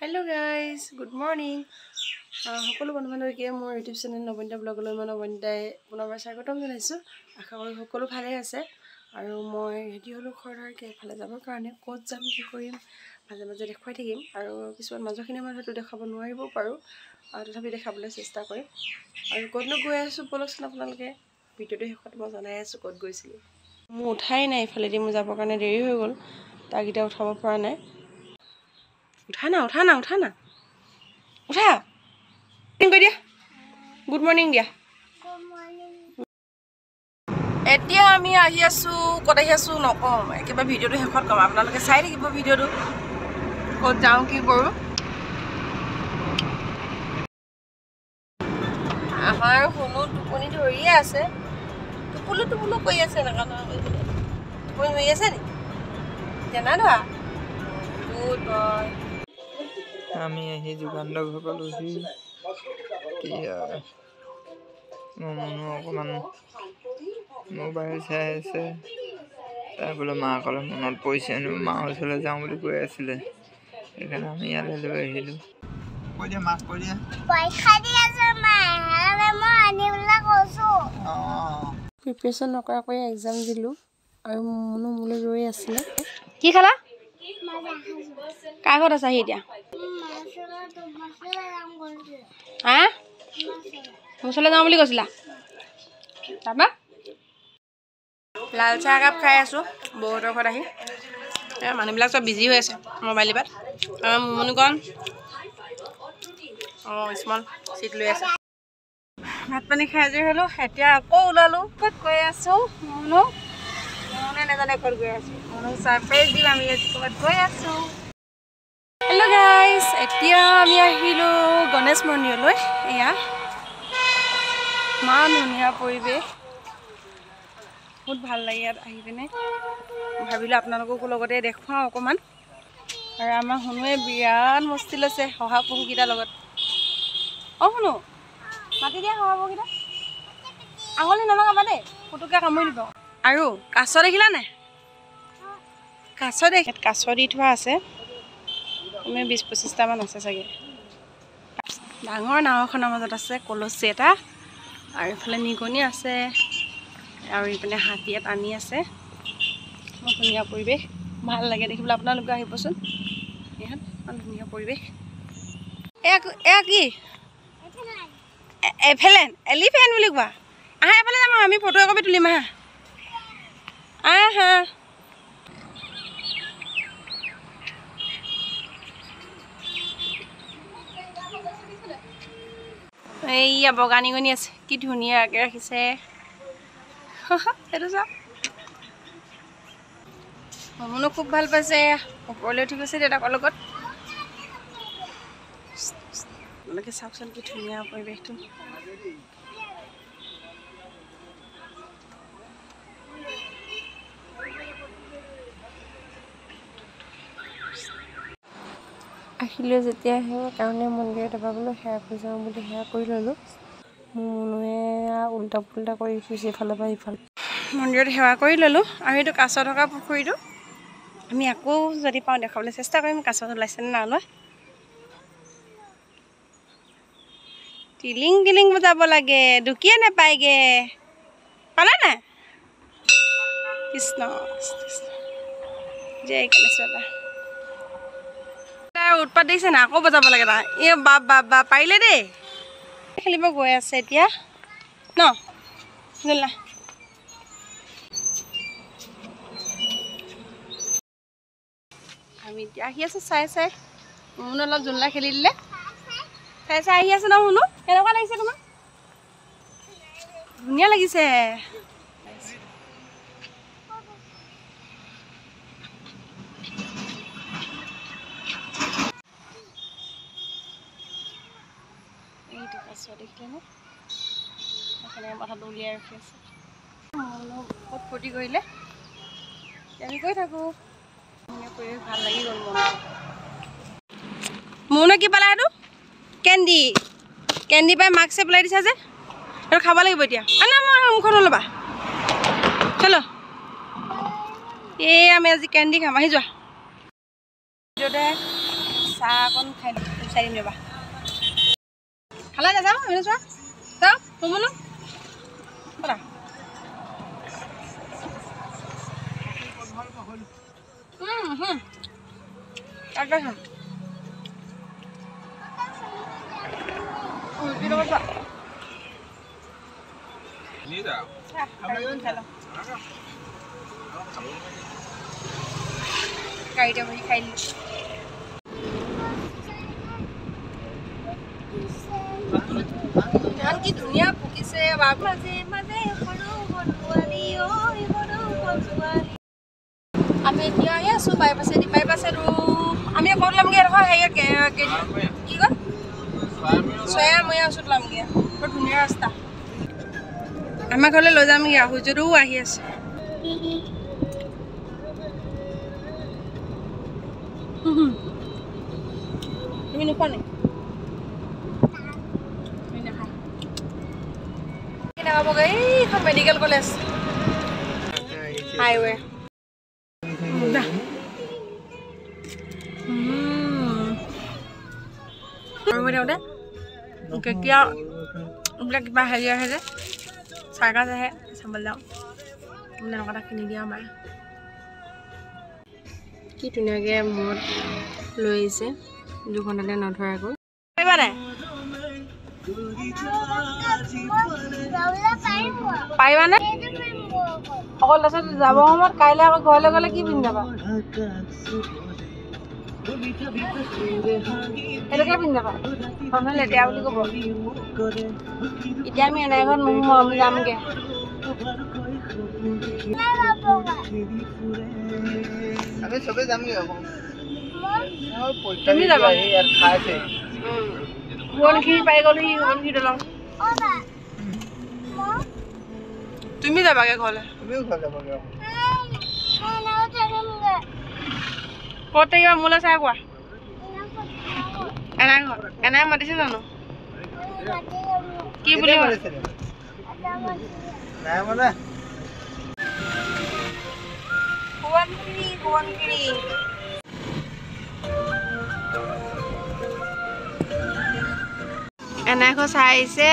Hello guys good morning সকলো বন্ধু বান্ধৱীকে মোৰ ইউটিউব চেনেল নৱনীতা ব্লগলৈ মই নৱনীতাই পুনৰবাৰ স্বাগতম জনাইছোঁ। আশা কৰোঁ সকলো ভালেই আছে। আৰু মই ৰেডি হ'লোঁ খৰধৰকৈ এফালে যাবৰ কাৰণে। ক'ত যাম কি কৰিম মাজে মাজে দেখুৱাই থাকিম। আৰু কিছুমান মাজৰখিনি মই হয়তো দেখাব নোৱাৰিবও পাৰোঁ। তথাপি দেখাবলৈ চেষ্টা কৰিম। আৰু ক'তনো গৈ আছোঁ ব'লকচোন আপোনালোকে? ভিডিঅ'টো শেষত মই জনাই আছোঁ ক'ত গৈছিলোঁ। মোৰ উঠাই নাই ইফালেদি মোৰ যাবৰ কাৰণে দেৰি হৈ গ'ল। তাককেইটা উঠাব পৰা নাই। উঠা না উঠা না উঠা না। উঠা। কৰি দিয়া। গুড মৰ্ণিং দিয়া। এতিয়া আমি আহি আছোঁ ক'ত আহি আছোঁ নকওঁ। একেবাৰে ভিডিঅ'টো শেষত ক'ম। আপোনালোকে চাই থাকিব ভিডিঅ'টো। ক'ত যাওঁ কি কৰোঁ। আমাৰ শুনো টোপনি ধৰিয়ে আছে। টোপলো টোপলো কৰি আছে এনেকুৱা টোপনি ধৰি আছে নি? নাই ধৰা গুড বয় আমি আহি যোগান্ত ঘৰ পালোহি। এতিয়া মোৰ মনো অকণমান মোবাইল চাই আছে। তাই বোলে মাকলৈ মনত পৰিছে নো মাৰ ওচৰলৈ যাওঁ বুলি কৈ আছিলে। সেইকাৰণে আমি ইয়ালৈ লৈ আহিলোঁ। কৈ দিয়া মাক কৈ দিয়া। প্ৰিপেৰেশ্যন নকৰাকৈ এক্সাম দিলোঁ আৰু মনো মোলৈ ৰৈ আছিলে। কি খালা? কাৰ ঘৰত আছাহি এতিয়া? হা মোৰ ওচৰলৈ যাওঁ বুলি কৈছিলা তাৰপা লাল চাহ একাপ খাই আছোঁ বৌহঁতৰ ঘৰত আহি মানুহবিলাক চব বিজি হৈ আছে মোবাইল আমাৰ মুমনিকণ অঁ স্মল চিট লৈ আছে ভাত পানী খাই আজৰি হ'লোঁ এতিয়া আকৌ ওলালোঁ ক'ত গৈ আছোঁ মুনু মুনুৱে নাজানে ক'ত গৈ আছোঁ মুনুক ছাৰপ্ৰাইজ দিম আমি ক'ৰবাত গৈ আছোঁ হেল্ল' গাইজ এতিয়া আমি আহিলোঁ গণেশ মন্দিৰলৈ। এয়া ইমান ধুনীয়া পৰিৱেশ। বহুত ভাল লাগে ইয়াত আহি পিনে। ভাবিলোঁ আপোনালোককো লগতে দেখুৱাওঁ অকণমান। আৰু আমাৰ শুনোৱে বিৰাট মস্তি লৈছে শহাপহুকেইটাৰ লগত। অঁ শুনো। মাতি দিয়া শহাপহুকেইটা। আঙুলি নলগাবা দেই। পুতুককৈ কামুৰি দিব। আৰু কাছ দেখিলা নাই কাছ দেখি কাছ দি থোৱা আছে। কমে বিছ পঁচিছটামান আছে চাগে ডাঙৰ নাও এখনৰ মাজত আছে কলচী এটা আৰু ইফালে নিগনি আছে আৰু ইপিনে হাতী এটা আনি আছে। বৰ ধুনীয়া পৰিৱেশ ভাল লাগে দেখিবলৈ। আপোনালোকে আহিবচোন। ইয়াত ইমান ধুনীয়া পৰিৱেশ। এয়া কি- এফেলেন এলিফেণ্ট বুলি কোৱা। আহা এফালে যাম আমি ফটো একপি তুলিম আহা। আহা। এইয়া বগা নিগনি আছে কি ধুনীয়াকৈ ৰাখিছে। সেইটো চাওক মমনো খুব ভাল পাইছে ওপৰলৈ উঠি গৈছে দেউতাকৰ লগত। আপোনালোকে চাওকচোন কি ধুনীয়া পৰিৱেশটো। আহিলোঁ যেতিয়া সেই কাৰণে মন্দিৰত এবাৰ বোলো সেৱা কৰি যাওঁ বুলি সেৱা কৰি ল'লোঁ। মোৰ মনুৱে উল্টা পুল্টা কৰি ফুৰিছে ইফালৰ পৰা ইফালে মন্দিৰত সেৱা কৰি ল'লোঁ আৰু এইটো কাছ থকা পুখুৰীটো আমি আকৌ যদি পাওঁ দেখাবলৈ চেষ্টা কৰিম কাছ ওলাইছেনে নাই ওলোৱা টিলিং টিলিং বজাব লাগে ঢুকিয়ে নাপায়গে। পালা নাই? কৃষ্ণ কৃষ্ণ জয় গণেশবালা উৎপাত দেখিছে না আকৌ বজাব লাগে তাৰ এই বাপ বাপ বাপ পাৰিলে দেই। খেলিব গৈ আছে এতিয়া। ন? আমি এতিয়া আহি আছোঁ চাই চাই। শুনো অলপ জোলনা খেলি দিলে। চাই চাই আহি আছে ন শুনো কেনেকুৱা লাগিছে তোমাৰ? ধুনীয়া লাগিছে। এইটো কাছ দেখিলে ন? সেইকাৰণে মাথাটো উলিয়াই ৰাখি আছে। বহুত ফূৰ্তি কৰিলে? আমি গৈ থাকোঁ। মোৰনো কি পালা এইটো? কেণ্ডি কেণ্ডি পাই মাস্কে পেলাই দিছা যে? এইটো খাব লাগিব এতিয়া। মুখত নল'বা। চলো। এই আমি আজি কেণ্ডি খাম। আহি যোৱা। চাহ অকণ খাই দিম ৰ'বা। খালে নাযাওঁ এনে চোৱা যাওঁ কমলো ব'লা। উম, হুম। তাকে খাম ৰুটিৰ লগত খোৱা। চাহ, খাই লওঁ, খাই লওঁ। গাড়ীতে বহি খাই দিলোঁ ধান কি ধুনীয়া পকিছে বাপ মাজে মাজে আমি এতিয়া আহি আছোঁ বাইপাছেদি বাইপাছেতো আমি ক'ত ওলামগৈ এডোখৰ হেৰিয়ত কে- কয়? চয়া ময়া ওচৰত ওলামগৈ। বৰ ধুনীয়া ৰাস্তা। আমাৰ ঘৰলৈ লৈ যামগৈ সূৰ্যটোও আহি আছে। তুমি নোখোৱা নি তুমি নাখায় নাখাবগৈ এইখন মেডিকেল কলেজ হাইৱে কেতিয়া এইবিলাক কিবা হেৰি আহে যে চাৰ্কাছ আহে চাবলৈ যাওঁ। এনেকুৱা এটা কিনি দিয়া মায়ে কি ধুনীয়াকৈ মূৰত লৈ আহিছে দুখনতে নধৰাকৈ পাৰিবা নাই? পাৰিবানে? অকল তাৰপিছত যাব সময়ত কাইলৈ আকৌ ঘৰলৈ গ'লে কি পিন্ধি যাবা? সেইটোকে পিন্ধি যাবা। মানুহে লেতেৰা বুলি ক'ব। এতিয়া আমি এনে ঘৰত নোহোঁ আমি যামগৈ। আমি চবে যামগে আকৌ। তুমি যাবা? খাইছে সোৱণশিৰি পাই গ'লোহি সোৱণশিৰি দলং তুমি যাবাগে ঘৰলৈ? ক'ত থাকিবা? মোলৈ চাই কোৱা। এনাই ঘৰ। এনাই মাতিছে জানো? কি বুলি সোৱণশিৰি সোৱণশিৰি এনাই ঘৰ চাই আহিছে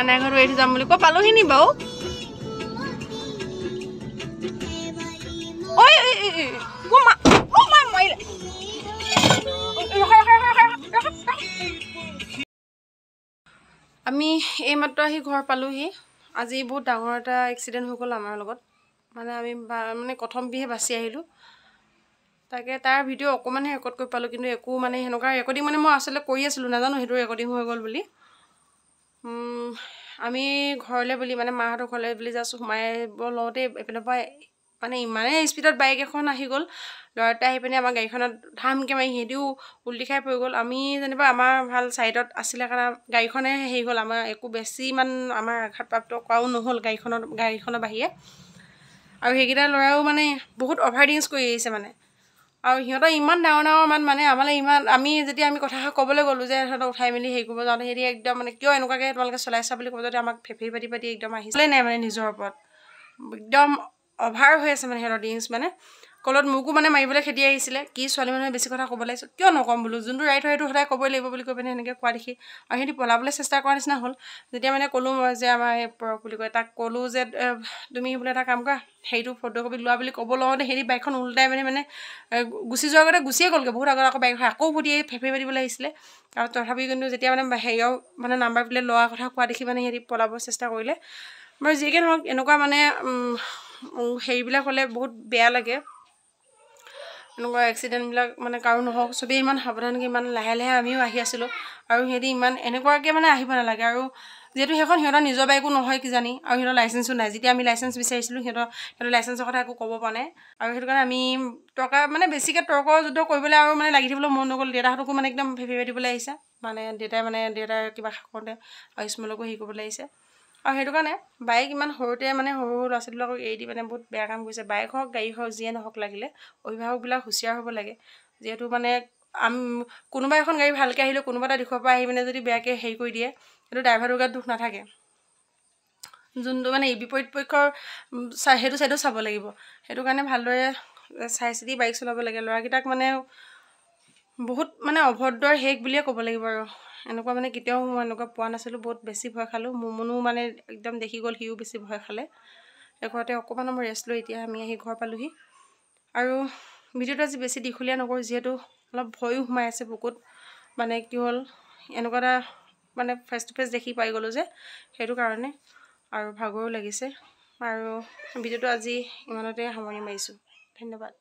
এনাই ঘৰত ৰৈ যাম বুলি। কৈ পালোহি নি বাৰু। আমি এইমাত্ৰ আহি ঘৰ পালোহি। আজি বহুত ডাঙৰ এটা এক্সিডেণ্ট হৈ গ'ল আমাৰ লগত। মানে আমি মানে প্ৰথম বিহে বাচি আহিলোঁ। তাকে তাৰ ভিডিঅ' অকণমানহে ৰেকৰ্ড কৰি পালোঁ কিন্তু একো মানে সেনেকুৱা ৰেকৰ্ডিং মানে মই আচলতে কৰি আছিলোঁ নাজানো সেইটো ৰেকৰ্ডিং হৈ গ'ল বুলি। আমি ঘৰলৈ বুলি মানে মাহঁতৰ ঘৰলৈ বুলি জাষ্ট সোমাই লওঁতে এইপিনৰ পৰা মানে ইমানেই স্পীডত বাইক এখন আহি গ'ল। ল'ৰা এটা আহি পিনে আমাৰ গাড়ীখনত ধামকৈ মাৰি সিহঁতিও উল্টি খাই পৰি গ'ল। আমি যেনিবা আমাৰ ভাল ছাইডত আছিলে কাৰণে গাড়ীখনে হেৰি হ'ল আমাৰ একো বেছি ইমান আমাৰ আঘাতপ্ৰাপ্ত কৰাও নহ'ল গাড়ীখনত গাড়ীখনৰ বাহিৰে। আৰু সেইকেইটা ল'ৰাও মানে বহুত অভাৰ ডিংছ কৰি আহিছে মানে। আৰু সিহঁতৰ ইমান ডাঙৰ ডাঙৰ মান মানে আমালৈ ইমান আমি যেতিয়া আমি কথাষাৰ ক'বলৈ গ'লোঁ যে সিহঁতক উঠাই মেলি হেৰি কৰিব যাওঁতে সিহঁতি একদম মানে কিয় এনেকুৱাকৈ তোমালোকে চলাইছা বুলি ক'ব যাতে আমাক ফেফি পাতি পাতি একদম আহিছিলে নাই মানে নিজৰ ওপৰত। একদম অভাৰ হৈ আছে মানে সিহঁতৰ ডিংছ মানে। কলত মোকো মানে মাৰিবলৈ খেদি আহিছিলে কি ছোৱালী মানুহে বেছি কথা ক'ব লাগিছে কিয় নক'ম বোলো যোনটো ৰাইট হয় সেইটো সদায় ক'বই লাগিব বুলি কৈ পিনে সেনেকৈ কোৱা দেখি আৰু সিহঁতি পলাবলৈ চেষ্টা কৰা নিচিনা হ'ল। যেতিয়া মানে ক'লোঁ মই যে আমাৰ এই বুলি কয় তাক ক'লোঁ যে তুমি বোলে এটা কাম কৰা সেইটো ফটোকপি লোৱা বুলি ক'ব লওঁতে সিহঁতি বাইকখন ওলটাই মানে মানে গুচি যোৱাৰ আগতে গুচিয়ে গ'লগৈ বহুত আগত আকৌ বাইকখন আকৌ ফুটি ফেফে পাতিবলৈ আহিছিলে। আৰু তথাপি কিন্তু যেতিয়া মানে হেৰিয়ৰ মানে নাম্বাৰ প্লেট লোৱাৰ কথা কোৱা দেখি মানে সিহঁতি পলাব চেষ্টা কৰিলে। বাৰু যিকে নহওক এনেকুৱা মানে হেৰিবিলাক হ'লে বহুত বেয়া লাগে। এনেকুৱা এক্সিডেণ্টবিলাক মানে কাৰো নহওক চবেই ইমান সাৱধানকৈ ইমান লাহে লাহে আমিও আহি আছিলোঁ। আৰু সিহঁতি ইমান এনেকুৱাকৈ মানে আহিব নালাগে। আৰু যিহেতু সেইখন সিহঁতৰ নিজৰ বাইকো নহয় কিজানি আৰু সিহঁতৰ লাইচেঞ্চো নাই। যেতিয়া আমি লাইচেঞ্চ বিচাৰিছিলোঁ সিহঁতৰ সিহঁতৰ লাইচেঞ্চৰ কথা একো ক'ব পৰা নাই। আৰু সেইটো কাৰণে আমি তৰ্কা মানে বেছিকৈ তৰ্ক যুদ্ধ কৰিবলৈ আৰু মানে লাগি থাকিবলৈ মন নগ'ল। দেউতাহঁতকো মানে একদম ভেপি পাতিবলৈ আহিছে। মানে দেউতাই মানে দেউতাই কিবা কৰোঁতে আৰু স্মলকো হেৰি কৰিবলৈ আহিছে। আৰু সেইটো কাৰণে বাইক ইমান সৰুতে মানে সৰু সৰু ল'ৰা ছোৱালীবিলাকক এৰি দি মানে বহুত বেয়া কাম কৰিছে। বাইক হওক গাড়ী হওক যিয়ে নহওক লাগিলে অভিভাৱকবিলাক হুঁচিয়াৰ হ'ব লাগে। যিহেতু মানে আম কোনোবা এখন গাড়ী ভালকৈ আহিলেও কোনোবা এটা দিশৰ পৰা আহি পিনে যদি বেয়াকৈ হেৰি কৰি দিয়ে সেইটো ড্ৰাইভাৰটোৰ গাত দুখ নাথাকে। যোনটো মানে বিপৰীত পক্ষৰ সেইটো ছাইডো চাব লাগিব। সেইটো কাৰণে ভালদৰে চাই চিতি বাইক চলাব লাগে। ল'ৰাকেইটাক মানে বহুত মানে অভদ্ৰৰ শেষ বুলিয়ে ক'ব লাগিব আৰু। এনেকুৱা মানে কেতিয়াও মই এনেকুৱা পোৱা নাছিলোঁ বহুত বেছি ভয় খালোঁ। মুমুনো মানে একদম দেখি গ'ল সিও বেছি ভয় খালে। ঘৰতে অকণমান মই ৰেষ্ট লৈ এতিয়া আমি আহি ঘৰ পালোহি। আৰু ভিডিঅ'টো আজি বেছি দীঘলীয়া নকৰোঁ যিহেতু অলপ ভয়ো সোমাই আছে বুকুত মানে কি হ'ল এনেকুৱা এটা মানে ফেচ টু ফেচ দেখি পাই গ'লোঁ যে সেইটো কাৰণে আৰু ভাগৰো লাগিছে। আৰু ভিডিঅ'টো আজি ইমানতে সামৰণি মাৰিছোঁ। ধন্যবাদ।